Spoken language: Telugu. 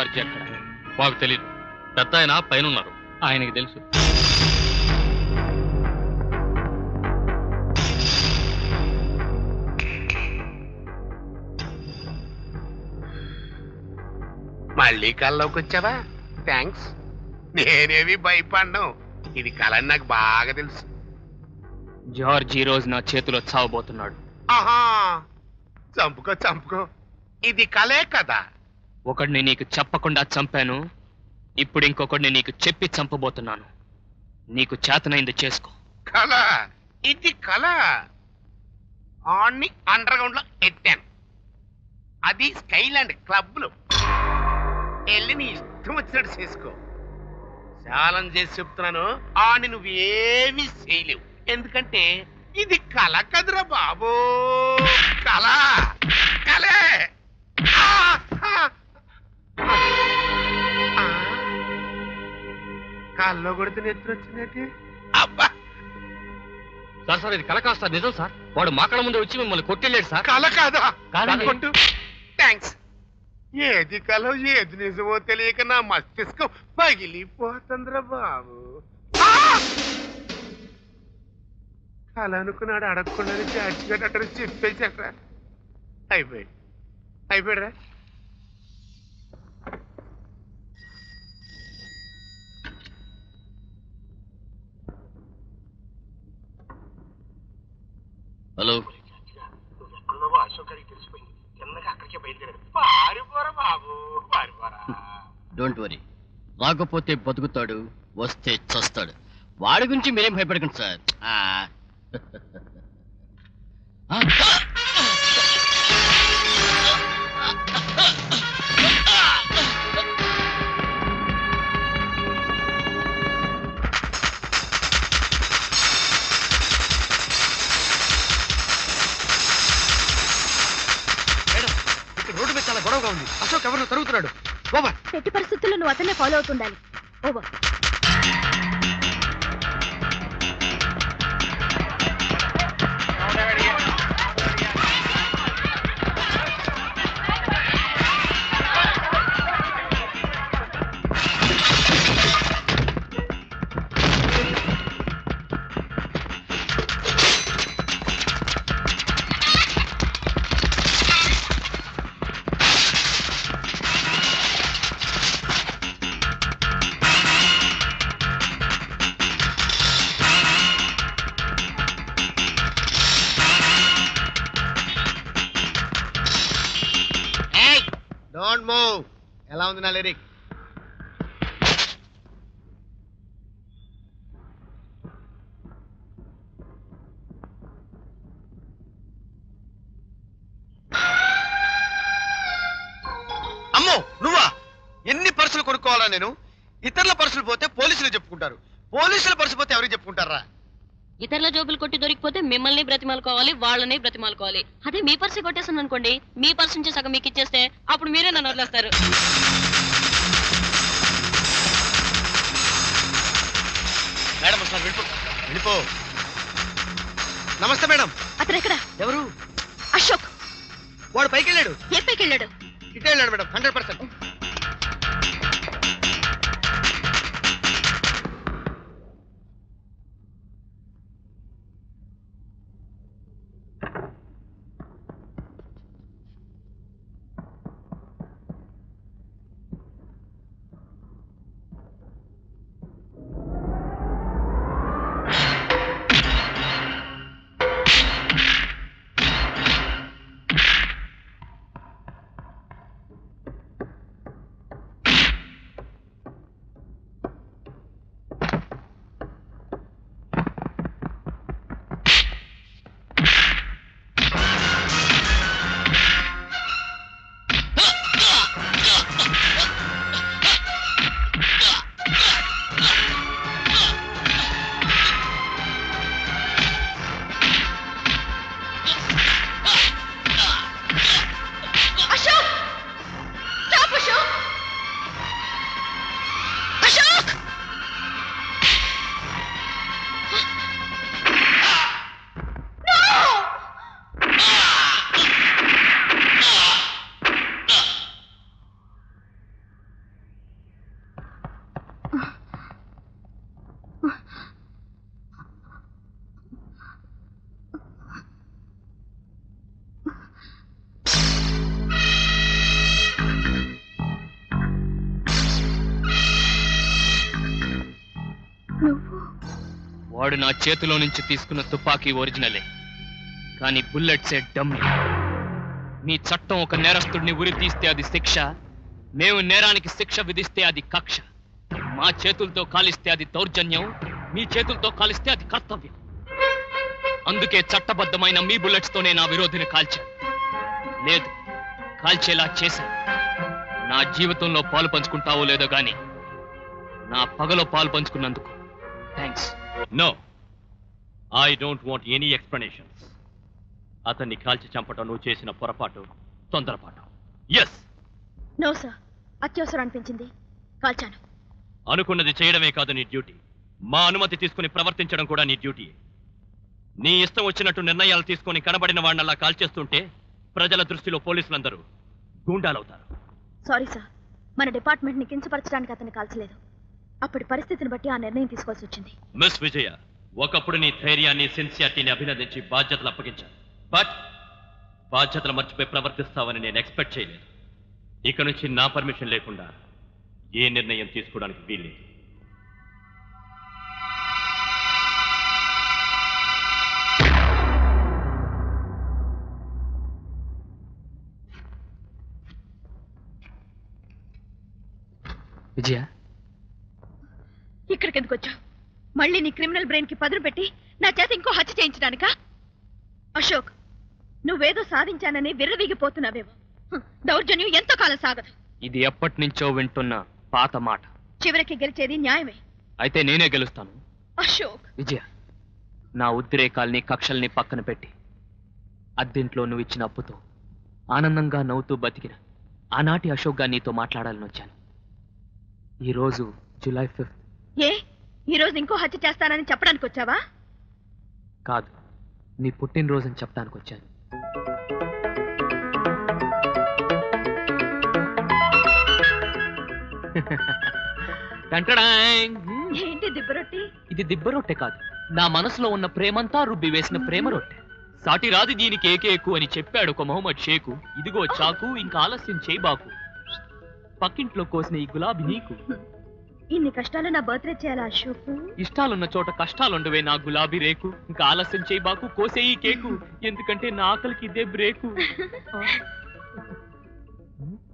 జార్జ్ ఎక్కడ? మాకు తెలియదు పెద్ద ఆయన పైన ఉన్నారు ఆయనకి తెలుసు. మళ్ళీ కల్లోకి వచ్చావా? థ్యాంక్స్ నేనేమి భయపడ్ను. ఇది కళ అని నాకు బాగా తెలుసు. జార్జ్ ఈ రోజు నా చేతిలో చావబోతున్నాడు. ఆహా! చంపుకో చంపుకో. ఇది కలే కదా. ఒకడిని నీకు చెప్పకుండా చంపాను ఇప్పుడు ఇంకొకడిని నీకు చెప్పి చంపబోతున్నాను. నీకు చేతనైంది చేసుకో. కళ! ఇది కళ! ఆన్ని అండర్ గ్రౌండ్లో ఎత్తాను అది స్కైలాండ్ క్లబ్లో వెళ్ళి నీ ఇష్టం వచ్చినట్టు చేసుకో. ఛాలెంజ్ చేసి చెప్తున్నాను ఆని నువ్వేమీ చేయలేవు. ఎందుకంటే ఇది కళ కదురా బాబు! కళ! కళే! కాల్లో కొడితే నెత్తురు వచ్చినట్టు అబ్బా! సార్ సార్ ఇది కల కాదు సార్ నిజం సార్. వాడు మా కళ్ళ ముందే వచ్చి మిమ్మల్ని కొట్టెళ్ళాడు సార్. కళ కాదా? కాదండి. కొట్టు. థ్యాంక్స్ ఏది కల ఏది నిజమో తెలియక నా మస్తిష్కం పగిలిపోతుందిరా బాబు. ఆ! కళ అనుకున్నాడు అడగకుండా చాచిగట్టు చెప్పేశారా అయిపోయాడు. అయిపోయాడురా? డోంట్ వరీ రాకపోతే బతుకుతాడు వస్తే చస్తాడు. వాడి గురించి మీరేం భయపడకండి సార్. ఆ. మేడం ఇక్కడ రోడ్డు మీద చాలా గొడవగా ఉంది. అశోక్ ఎవరు తరుగుతున్నాడు. బాబా ఎట్టి పరిస్థితుల్లో నువ్వు అతనే ఫాలో అవుతుండాలి. ఓవర్ ఎలా ఉంది నా లిరిక్ అమ్మో నువ్వా? ఎన్ని పర్సులు కొనుక్కోవాలా నేను? ఇతరుల పర్సులు పోతే పోలీసులు చెప్పుకుంటారు. పోలీసుల పర్సు పోతే ఎవరికి చెప్పుకుంటారా? ఇతరుల జోబులు కొట్టి దొరికిపోతే మిమ్మల్ని బ్రతిమాలుకోవాలి వాళ్ళని బ్రతిమాలుకోవాలి. అదే మీ పర్సు కొట్టేసాను అనుకోండి మీ పర్సు నుంచి సగం మీకు ఇచ్చేస్తే అప్పుడు మీరే నన్ను వదిలేస్తారు. మేడం అసలు వెళ్ళిపో వెళ్ళిపో నమస్తే మేడం. అతను ఎక్కడ? ఎవరు? అశోక్. వాడు పైకి వెళ్ళాడు ఏ పైకి వెళ్ళాడు ఇటే వెళ్ళాడు మేడం హండ్రెడ్ పర్సెంట్. వాడు నా చేతిలో నుంచి తీసుకున్న తుపాకీ ఒరిజినలే. కానీ బుల్లెట్సే డమ్ మీ చట్టం ఒక నేరస్తుడిని ఉరి తీస్తే అది శిక్ష. మేము నేరానికి శిక్ష విధిస్తే అది కక్ష. మా చేతులతో కాలిస్తే అది దౌర్జన్యం. మీ చేతులతో కాలిస్తే అది కర్తవ్యం. అందుకే చట్టబద్ధమైన మీ బుల్లెట్స్తోనే నా విరోధిని కాల్చాను లేదు కాల్చేలా చేశాను నా జీవితంలో పాలు పంచుకుంటావో లేదో గాని నా పగలో పాలు పంచుకున్నందుకు. Thanks no I don't want any explanations అతన్ని కాల్చి చంపటం నువ్వు చేసిన పొరపాటు తొందరపాటు. ఎస్ నో సార్ అత్యవసరం అనిపించింది. కాల్చాను. అనుకున్నది చేయడమే కాదు నీ డ్యూటీ. మా అనుమతి తీసుకుని ప్రవర్తించడం కూడా నీ డ్యూటీ. నీ ఇష్టం వచ్చినట్టు నిర్ణయాలు తీసుకొని కనబడిన వాడినలా కాల్చేస్తుంటే ప్రజల దృష్టిలో పోలీసులందరూ గూండాలవుతారు. సారీ సార్ మన డిపార్ట్మెంట్ని కించపరచడానికి అతన్ని కాల్చలేదు. అప్పటి పరిస్థితిని బట్టి ఆ నిర్ణయం తీసుకోవాల్సి వచ్చింది. మిస్ విజయ ఒకప్పుడు నీ ధైర్యాన్ని సిన్సియారిటీని అభినందించి బాధ్యతలు అప్పగించాను. బట్ బాధ్యతలు మర్చిపోయి ప్రవర్తిస్తావని నేను ఎక్స్పెక్ట్ చేయలేదు. ఇక నుంచి నా పర్మిషన్ లేకుండా ఏ నిర్ణయం తీసుకోవడానికి వీల్లేదు. విజయ ఇక్కడికి ఎందుకు వచ్చావు మళ్ళీ నీ క్రిమినల్ బ్రెయిన్కి పదును పెట్టి నా చేత ఇంకో హత్య చేయించడానికా? అశోక్ నువ్వేదో సాధించానని విర్రవీగిపోతున్నావేమో. హ్మ్, దౌర్జన్యం ఎంతో కాలం సాగదు. ఇది ఎప్పటి నుంచో వింటున్న పాత మాట. చివరికి గెలిచేది న్యాయమే. అయితే నేనే గెలుస్తాను. అశోక్! విజయ నా ఉద్రేకాల్ని కక్షల్ని పక్కన పెట్టి అద్దెంట్లో నువ్వు ఇచ్చిన అప్పుతో ఆనందంగా నవ్వుతూ బతికిన ఆనాటి అశోక్గా నీతో మాట్లాడాలని వచ్చాను. ఈరోజు జూలై ఫిఫ్త్. ఏ? ఈ రోజు ఇంకో హత్య చేస్తానని చెప్పడానికి వచ్చావా? కాదు. నీ పుట్టినరోజని చెప్పడానికి వచ్చాను. ఏంటి దిబ్బరొట్టి ఇది దిబ్బ రొట్టె కాదు. నా మనసులో ఉన్న ప్రేమంతా రుబ్బి వేసిన ప్రేమ రొట్టె. సాటి రాదు దీనికి ఏకేకు అని చెప్పాడు ఒక మొహమ్మద్ షేకు. ఇదిగో చాకు ఇంకా ఆలస్యం చేయబాకు పక్కింట్లో కోసిన ఈ గులాబీ నీకు. ఇన్ని కష్టాలు నా బర్త్డే చేయాలి అశోక్? ఇష్టాలున్న చోట కష్టాలుండవే నా గులాబీ రేకు. ఇంకా ఆలస్యం చేయి బాకు కోసేయి కేకు. ఎందుకంటే నా ఆకలికి ఇదే బ్రేకు.